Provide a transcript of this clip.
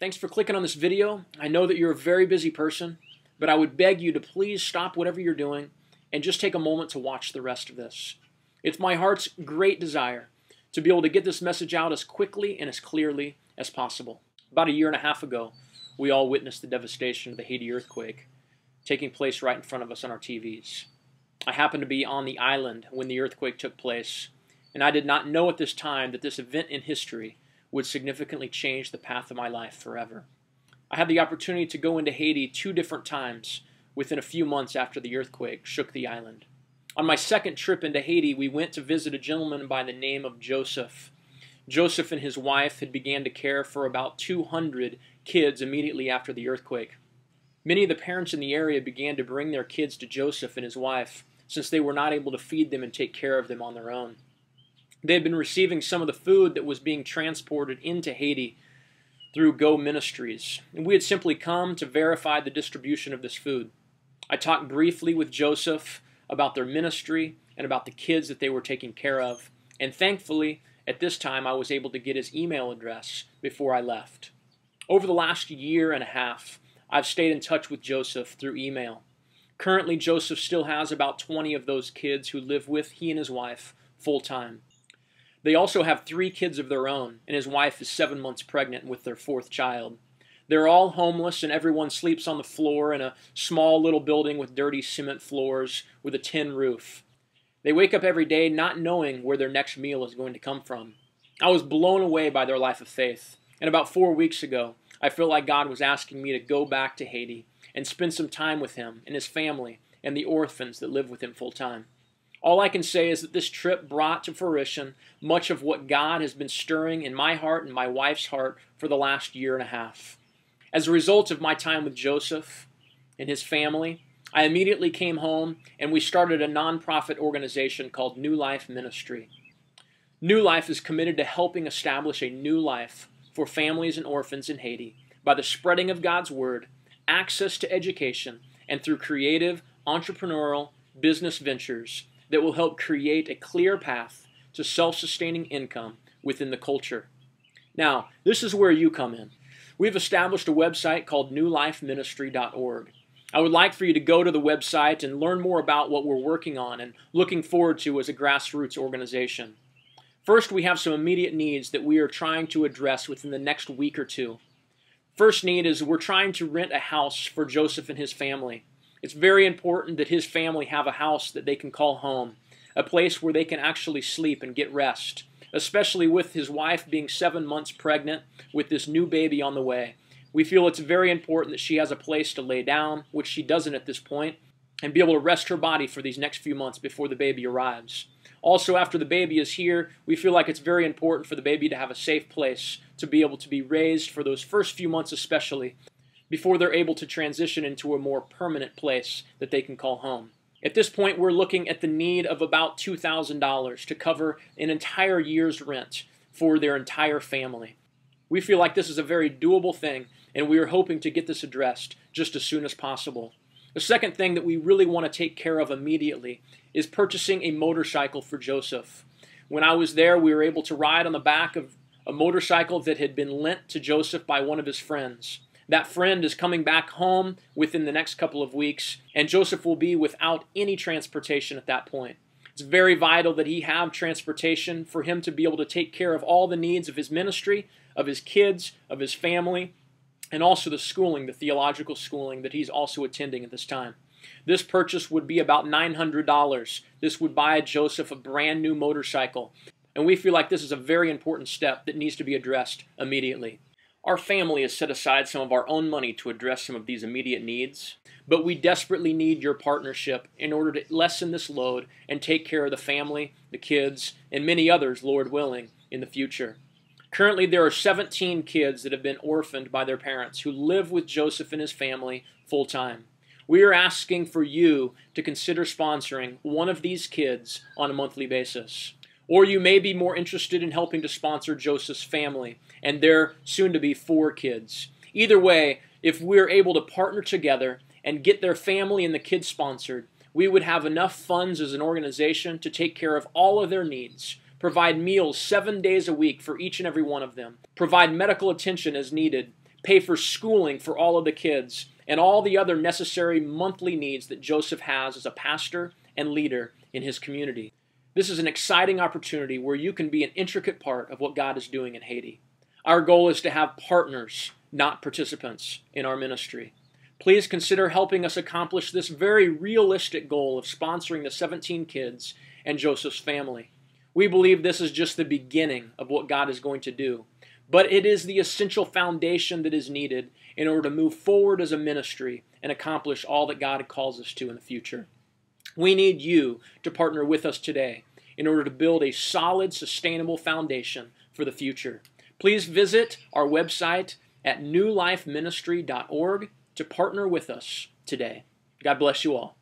Thanks for clicking on this video. I know that you're a very busy person, but I would beg you to please stop whatever you're doing and just take a moment to watch the rest of this. It's my heart's great desire to be able to get this message out as quickly and as clearly as possible. About a year and a half ago, we all witnessed the devastation of the Haiti earthquake taking place right in front of us on our TVs. I happened to be on the island when the earthquake took place, and I did not know at this time that this event in history would significantly change the path of my life forever. I had the opportunity to go into Haiti two different times within a few months after the earthquake shook the island. On my second trip into Haiti, we went to visit a gentleman by the name of Joseph. Joseph and his wife had began to care for about 200 kids immediately after the earthquake. Many of the parents in the area began to bring their kids to Joseph and his wife since they were not able to feed them and take care of them on their own. They had been receiving some of the food that was being transported into Haiti through Go Ministries, and we had simply come to verify the distribution of this food. I talked briefly with Joseph about their ministry and about the kids that they were taking care of, and thankfully, at this time, I was able to get his email address before I left. Over the last year and a half, I've stayed in touch with Joseph through email. Currently, Joseph still has about 20 of those kids who live with he and his wife full time. They also have three kids of their own, and his wife is seven months pregnant with their fourth child. They're all homeless, and everyone sleeps on the floor in a small little building with dirty cement floors with a tin roof. They wake up every day not knowing where their next meal is going to come from. I was blown away by their life of faith, and about four weeks ago, I feel like God was asking me to go back to Haiti and spend some time with him and his family and the orphans that live with him full time. All I can say is that this trip brought to fruition much of what God has been stirring in my heart and my wife's heart for the last year and a half. As a result of my time with Joseph and his family, I immediately came home and we started a nonprofit organization called NuLife Ministry. NuLife is committed to helping establish a new life for families and orphans in Haiti by the spreading of God's Word, access to education, and through creative, entrepreneurial business ventures that will help create a clear path to self sustaining income within the culture. Now, this is where you come in. We've established a website called nulifeministry.org. I would like for you to go to the website and learn more about what we're working on and looking forward to as a grassroots organization. First, we have some immediate needs that we are trying to address within the next week or two. First need is we're trying to rent a house for Joseph and his family. It's very important that his family have a house that they can call home, a place where they can actually sleep and get rest, especially with his wife being seven months pregnant with this new baby on the way. We feel it's very important that she has a place to lay down, which she doesn't at this point, and be able to rest her body for these next few months before the baby arrives. Also, after the baby is here, we feel like it's very important for the baby to have a safe place to be able to be raised for those first few months, especially before they're able to transition into a more permanent place that they can call home. At this point, we're looking at the need of about $2,000 to cover an entire year's rent for their entire family. We feel like this is a very doable thing, and we are hoping to get this addressed just as soon as possible. The second thing that we really want to take care of immediately is purchasing a motorcycle for Joseph. When I was there, we were able to ride on the back of a motorcycle that had been lent to Joseph by one of his friends. That friend is coming back home within the next couple of weeks, and Joseph will be without any transportation at that point. It's very vital that he have transportation for him to be able to take care of all the needs of his ministry, of his kids, of his family, and also the schooling, the theological schooling that he's also attending at this time. This purchase would be about $900. This would buy Joseph a brand new motorcycle. And we feel like this is a very important step that needs to be addressed immediately. Our family has set aside some of our own money to address some of these immediate needs, but we desperately need your partnership in order to lessen this load and take care of the family, the kids, and many others, Lord willing, in the future. Currently, there are 17 kids that have been orphaned by their parents who live with Joseph and his family full time. We are asking for you to consider sponsoring one of these kids on a monthly basis. Or you may be more interested in helping to sponsor Joseph's family and their soon to be four kids. Either way, if we're able to partner together and get their family and the kids sponsored, we would have enough funds as an organization to take care of all of their needs provide meals seven days a week for each and every one of them, provide medical attention as needed, pay for schooling for all of the kids, and all the other necessary monthly needs that Joseph has as a pastor and leader in his community. This is an exciting opportunity where you can be an intricate part of what God is doing in Haiti. Our goal is to have partners, not participants, in our ministry. Please consider helping us accomplish this very realistic goal of sponsoring the 17 kids and Joseph's family. We believe this is just the beginning of what God is going to do, but it is the essential foundation that is needed in order to move forward as a ministry and accomplish all that God calls us to in the future. We need you to partner with us today in order to build a solid, sustainable foundation for the future. Please visit our website at nulifeministry.org to partner with us today. God bless you all.